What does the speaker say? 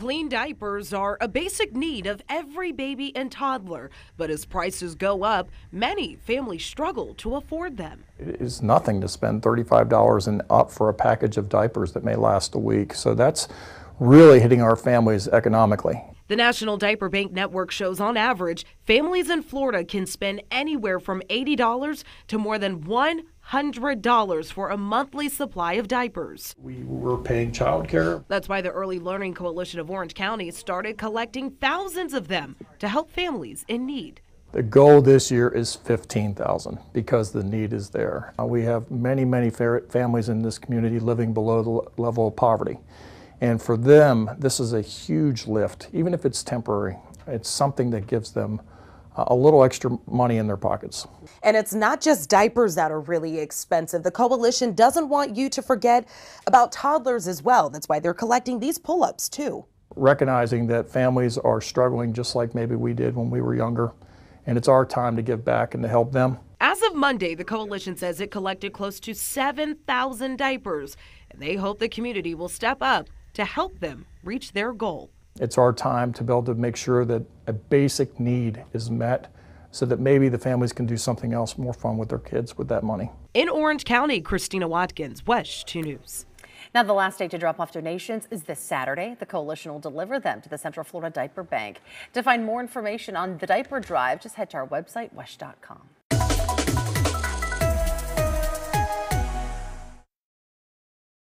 Clean diapers are a basic need of every baby and toddler, but as prices go up, many families struggle to afford them. It is nothing to spend $35 and up for a package of diapers that may last a week. So that's really hitting our families economically. The National Diaper Bank Network shows on average, families in Florida can spend anywhere from $80 to more than $100 for a monthly supply of diapers. We were paying child care. That's why the Early Learning Coalition of Orange County started collecting thousands of them to help families in need. The goal this year is 15,000 because the need is there. Uh, we have many, many families in this community living below the level of poverty. And for them, this is a huge lift, even if it's temporary. It's something that gives them a little extra money in their pockets. And it's not just diapers that are really expensive. The coalition doesn't want you to forget about toddlers as well. That's why they're collecting these pull ups too. Recognizing that families are struggling just like maybe we did when we were younger, and it's our time to give back and to help them. As of Monday, the coalition says it collected close to 7,000 diapers, and they hope the community will step up to help them reach their goal. It's our time to be able to make sure that a basic need is met so that maybe the families can do something else more fun with their kids with that money. In Orange County, Christina Watkins, WESH 2 News. Now, the last day to drop off donations is this Saturday. The coalition will deliver them to the Central Florida Diaper Bank. To find more information on the diaper drive, just head to our website, wesh.com.